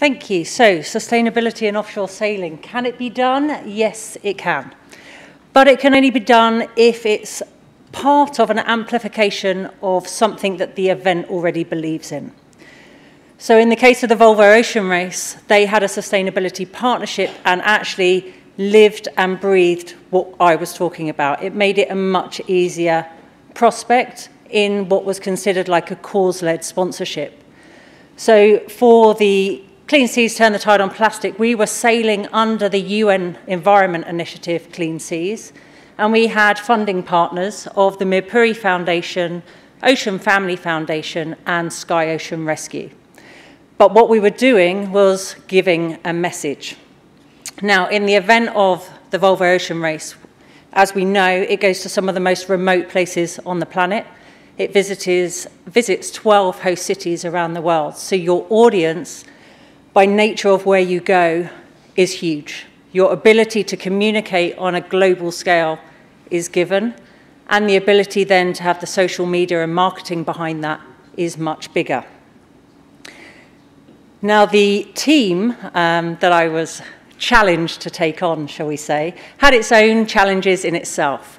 Thank you. So, sustainability in offshore sailing. Can it be done? Yes, it can. But it can only be done if it's part of an amplification of something that the event already believes in. So in the case of the Volvo Ocean Race, they had a sustainability partnership and actually lived and breathed what I was talking about. It made it a much easier prospect in what was considered like a cause-led sponsorship. So for the Clean Seas Turn the Tide on Plastic, we were sailing under the UN Environment Initiative Clean Seas, and we had funding partners of the Mirpuri Foundation, Ocean Family Foundation, and Sky Ocean Rescue. But what we were doing was giving a message. Now, in the event of the Volvo Ocean Race, as we know, it goes to some of the most remote places on the planet. It visits, visits 12 host cities around the world. So your audience, by nature of where you go, is huge. Your ability to communicate on a global scale is given, and the ability then to have the social media and marketing behind that is much bigger. Now, the team um, that I was challenged to take on, shall we say, had its own challenges in itself.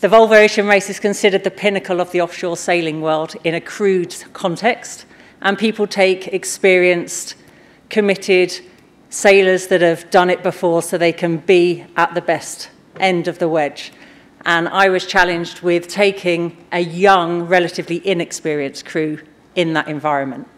The Volvo Ocean Race is considered the pinnacle of the offshore sailing world in a crude context, and people take experienced, committed sailors that have done it before so they can be at the best end of the wedge. And I was challenged with taking a young, relatively inexperienced crew in that environment.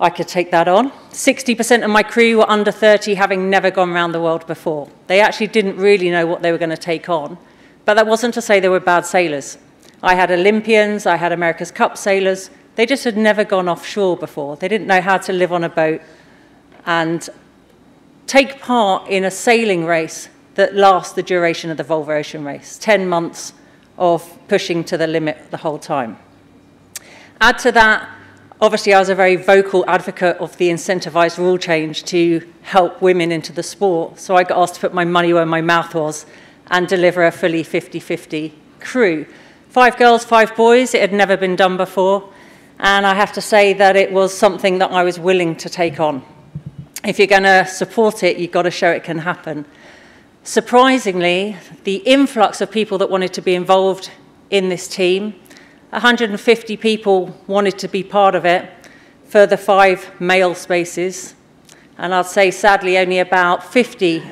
I could take that on. 60% of my crew were under 30, having never gone around the world before. They actually didn't really know what they were going to take on. But that wasn't to say they were bad sailors. I had Olympians, I had America's Cup sailors. They just had never gone offshore before. They didn't know how to live on a boat and take part in a sailing race that lasts the duration of the Volvo Ocean race 10 months of pushing to the limit the whole time. Add to that Obviously, I was a very vocal advocate of the incentivised rule change to help women into the sport. So I got asked to put my money where my mouth was and deliver a fully 50-50 crew. Five girls, five boys. It had never been done before. And I have to say that it was something that I was willing to take on. If you're going to support it, you've got to show it can happen. Surprisingly, the influx of people that wanted to be involved in this team 150 people wanted to be part of it for the five male spaces. And I'd say, sadly, only about 50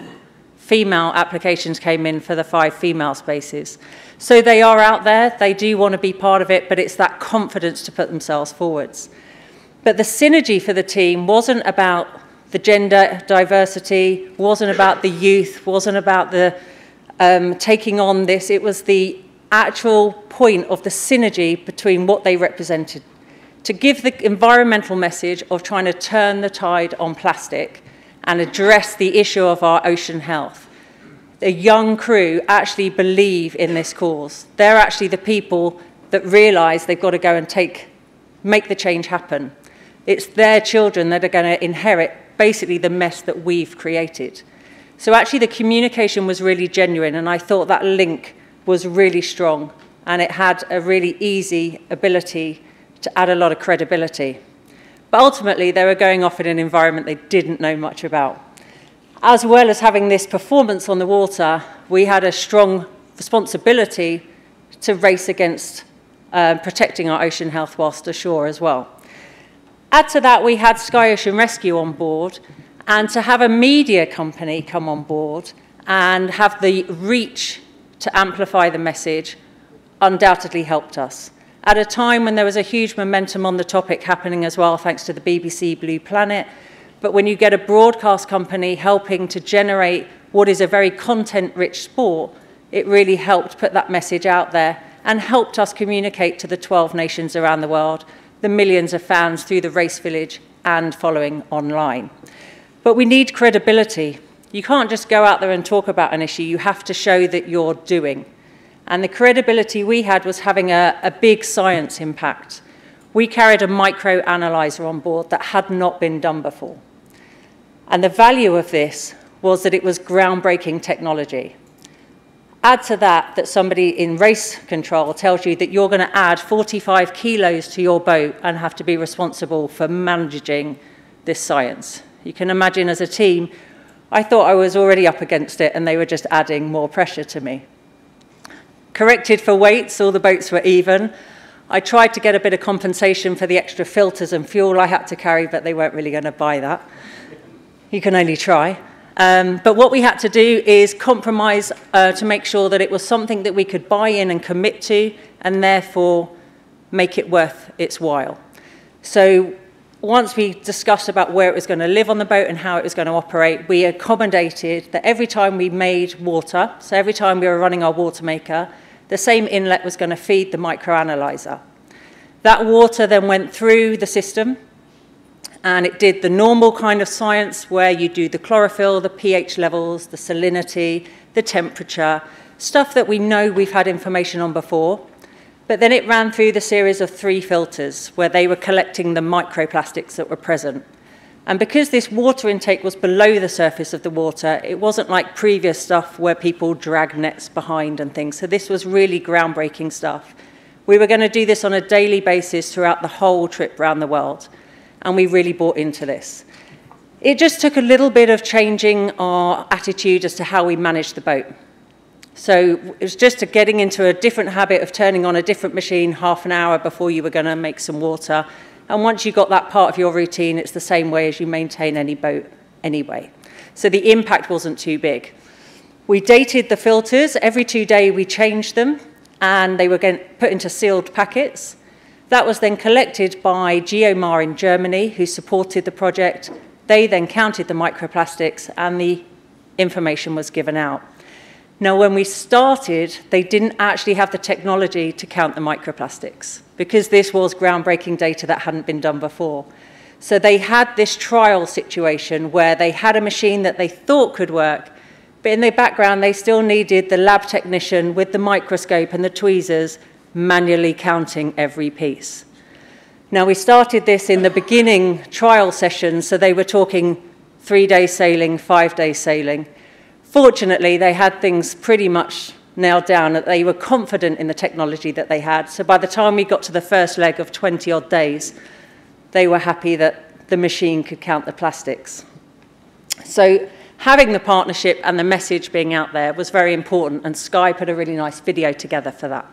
female applications came in for the five female spaces. So they are out there, they do want to be part of it, but it's that confidence to put themselves forwards. But the synergy for the team wasn't about the gender diversity, wasn't about the youth, wasn't about the um, taking on this, it was the actual point of the synergy between what they represented. To give the environmental message of trying to turn the tide on plastic and address the issue of our ocean health. The young crew actually believe in this cause. They're actually the people that realize they've got to go and take, make the change happen. It's their children that are going to inherit basically the mess that we've created. So actually the communication was really genuine and I thought that link was really strong and it had a really easy ability to add a lot of credibility. But ultimately, they were going off in an environment they didn't know much about. As well as having this performance on the water, we had a strong responsibility to race against uh, protecting our ocean health whilst ashore as well. Add to that, we had Sky Ocean Rescue on board, and to have a media company come on board and have the reach to amplify the message undoubtedly helped us. At a time when there was a huge momentum on the topic happening as well, thanks to the BBC Blue Planet, but when you get a broadcast company helping to generate what is a very content-rich sport, it really helped put that message out there and helped us communicate to the 12 nations around the world, the millions of fans through the race village and following online. But we need credibility. You can't just go out there and talk about an issue. You have to show that you're doing. And the credibility we had was having a, a big science impact. We carried a microanalyzer on board that had not been done before. And the value of this was that it was groundbreaking technology. Add to that that somebody in race control tells you that you're going to add 45 kilos to your boat and have to be responsible for managing this science. You can imagine as a team, I thought I was already up against it and they were just adding more pressure to me. Corrected for weights, all the boats were even. I tried to get a bit of compensation for the extra filters and fuel I had to carry, but they weren't really going to buy that. You can only try. Um, but what we had to do is compromise uh, to make sure that it was something that we could buy in and commit to, and therefore make it worth its while. So once we discussed about where it was going to live on the boat and how it was going to operate, we accommodated that every time we made water, so every time we were running our water maker, the same inlet was going to feed the microanalyzer. That water then went through the system and it did the normal kind of science where you do the chlorophyll, the pH levels, the salinity, the temperature, stuff that we know we've had information on before. But then it ran through the series of three filters where they were collecting the microplastics that were present. And because this water intake was below the surface of the water, it wasn't like previous stuff where people drag nets behind and things. So this was really groundbreaking stuff. We were going to do this on a daily basis throughout the whole trip around the world and we really bought into this. It just took a little bit of changing our attitude as to how we managed the boat. So it was just a getting into a different habit of turning on a different machine half an hour before you were going to make some water. And once you've got that part of your routine, it's the same way as you maintain any boat anyway. So the impact wasn't too big. We dated the filters. Every two days we changed them, and they were put into sealed packets. That was then collected by Geomar in Germany, who supported the project. They then counted the microplastics and the information was given out. Now, when we started, they didn't actually have the technology to count the microplastics because this was groundbreaking data that hadn't been done before. So they had this trial situation where they had a machine that they thought could work, but in the background, they still needed the lab technician with the microscope and the tweezers manually counting every piece. Now, we started this in the beginning trial session, so they were talking three day sailing, five day sailing. Fortunately, they had things pretty much nailed down, that they were confident in the technology that they had. So by the time we got to the first leg of 20 odd days, they were happy that the machine could count the plastics. So having the partnership and the message being out there was very important, and Sky put a really nice video together for that.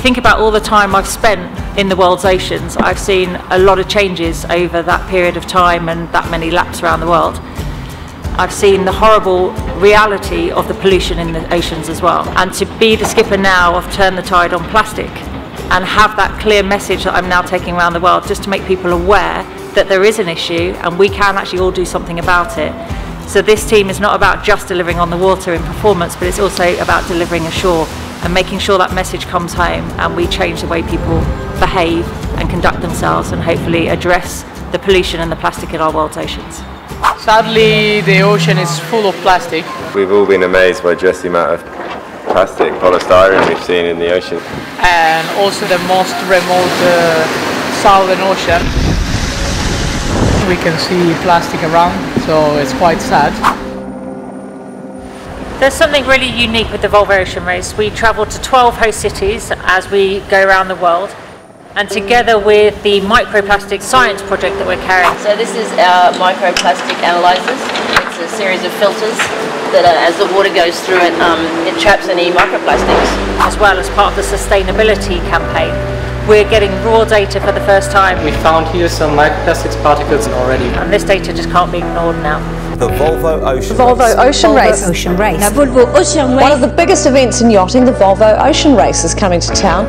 Think about all the time I've spent in the world's oceans, I've seen a lot of changes over that period of time and that many laps around the world. I've seen the horrible reality of the pollution in the oceans as well. And to be the skipper now of Turn the Tide on plastic and have that clear message that I'm now taking around the world just to make people aware that there is an issue and we can actually all do something about it. So this team is not about just delivering on the water in performance, but it's also about delivering ashore and making sure that message comes home and we change the way people behave and conduct themselves and hopefully address the pollution and the plastic in our world's oceans. Sadly, the ocean is full of plastic. We've all been amazed by just the amount of plastic, polystyrene we've seen in the ocean. And also the most remote uh, southern ocean. We can see plastic around, so it's quite sad. There's something really unique with the Volvo Ocean Race. We travel to 12 host cities as we go around the world. And together with the microplastic science project that we're carrying. So this is our microplastic analyzers. It's a series of filters that uh, as the water goes through it, um, it traps any microplastics. As well as part of the sustainability campaign. We're getting raw data for the first time. We found here some microplastics particles already. And this data just can't be ignored now the Volvo Ocean Volvo Race. Ocean Volvo Race. Ocean Race. Now, Volvo Ocean Race. One of the biggest events in yachting, the Volvo Ocean Race, is coming to town.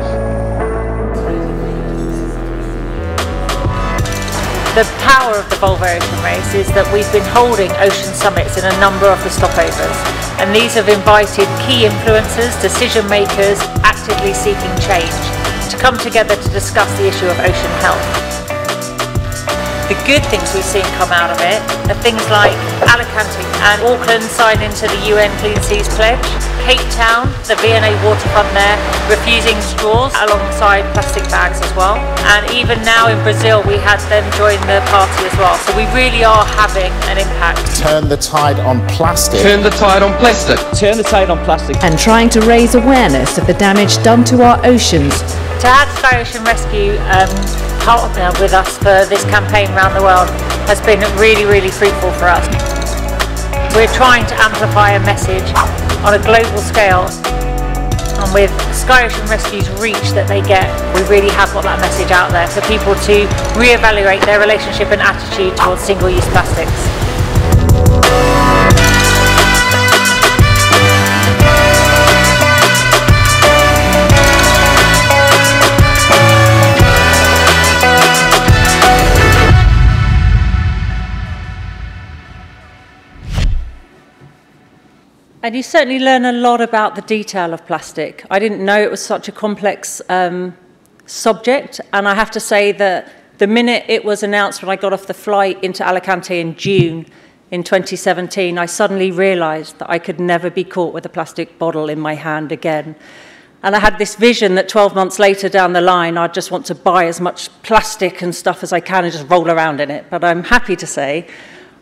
The power of the Volvo Ocean Race is that we've been holding ocean summits in a number of the stopovers, and these have invited key influencers, decision makers, actively seeking change to come together to discuss the issue of ocean health. The good things we've seen come out of it are things like Alicante and Auckland signing to the UN Clean Seas Pledge, Cape Town, the V&A Waterfront there, refusing straws alongside plastic bags as well. And even now in Brazil, we had them join the party as well. So we really are having an impact. Turn the tide on plastic. Turn the tide on plastic. Turn the tide on plastic. And trying to raise awareness of the damage done to our oceans. To have Sky Ocean Rescue um, partner with us for this campaign around the world has been really, really fruitful for us. We're trying to amplify a message on a global scale and with Sky Ocean Rescue's reach that they get, we really have got that message out there for people to re-evaluate their relationship and attitude towards single-use plastics. And you certainly learn a lot about the detail of plastic. I didn't know it was such a complex um, subject, and I have to say that the minute it was announced when I got off the flight into Alicante in June in 2017, I suddenly realized that I could never be caught with a plastic bottle in my hand again. And I had this vision that 12 months later down the line, I'd just want to buy as much plastic and stuff as I can and just roll around in it. But I'm happy to say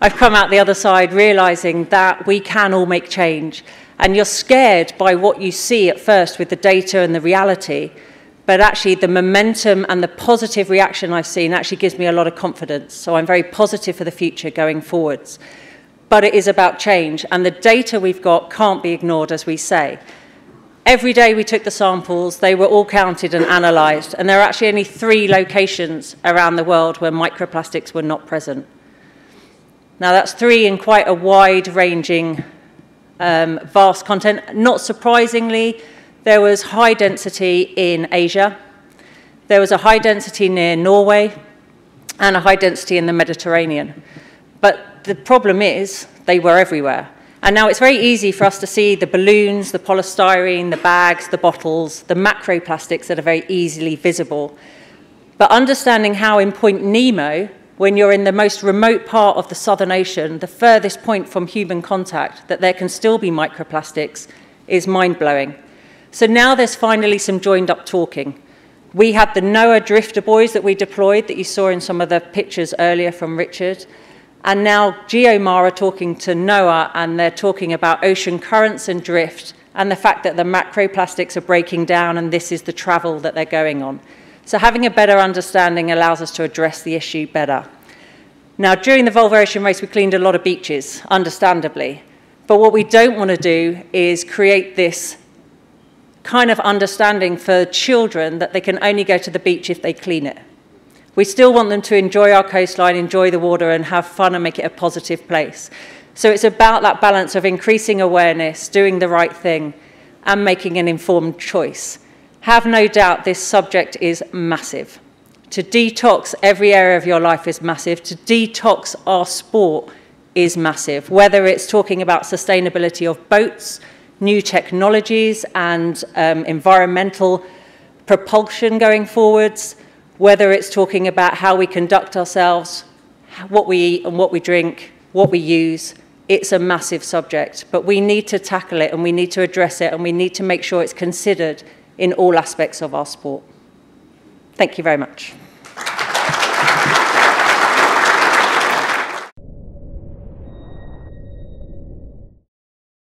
I've come out the other side realizing that we can all make change. And you're scared by what you see at first with the data and the reality. But actually, the momentum and the positive reaction I've seen actually gives me a lot of confidence. So I'm very positive for the future going forwards. But it is about change. And the data we've got can't be ignored, as we say. Every day we took the samples, they were all counted and analysed. And there are actually only three locations around the world where microplastics were not present. Now that's three in quite a wide-ranging, um, vast content. Not surprisingly, there was high density in Asia, there was a high density near Norway, and a high density in the Mediterranean. But the problem is, they were everywhere. And now it's very easy for us to see the balloons, the polystyrene, the bags, the bottles, the macroplastics that are very easily visible. But understanding how in Point Nemo, when you're in the most remote part of the Southern Ocean, the furthest point from human contact, that there can still be microplastics is mind-blowing. So now there's finally some joined up talking. We had the NOAA drifter buoys that we deployed that you saw in some of the pictures earlier from Richard. And now GeoMar are talking to NOAA and they're talking about ocean currents and drift and the fact that the macroplastics are breaking down and this is the travel that they're going on. So having a better understanding allows us to address the issue better. Now, during the Volvo Ocean Race, we cleaned a lot of beaches, understandably. But what we don't want to do is create this kind of understanding for children that they can only go to the beach if they clean it. We still want them to enjoy our coastline, enjoy the water, and have fun and make it a positive place. So it's about that balance of increasing awareness, doing the right thing, and making an informed choice. Have no doubt this subject is massive. To detox every area of your life is massive. To detox our sport is massive, whether it's talking about sustainability of boats, new technologies and um, environmental propulsion going forwards, whether it's talking about how we conduct ourselves, what we eat and what we drink, what we use, it's a massive subject. But we need to tackle it and we need to address it and we need to make sure it's considered in all aspects of our sport. Thank you very much.